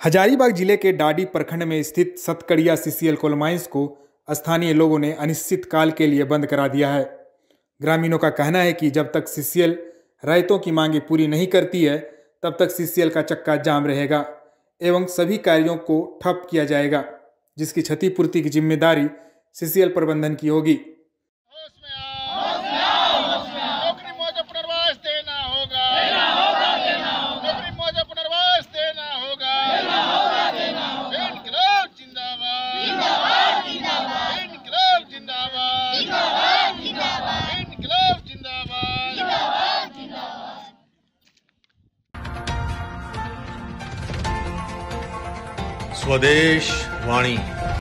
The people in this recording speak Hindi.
हजारीबाग ज़िले के डाडी प्रखंड में स्थित सतकड़िया सीसीएल कोल माइंस को स्थानीय लोगों ने अनिश्चित काल के लिए बंद करा दिया है। ग्रामीणों का कहना है कि जब तक सीसीएल रायतों की मांगे पूरी नहीं करती है, तब तक सीसीएल का चक्का जाम रहेगा एवं सभी कार्यों को ठप किया जाएगा, जिसकी क्षतिपूर्ति की ज़िम्मेदारी सीसीएल प्रबंधन की होगी। स्वदेश वाणी।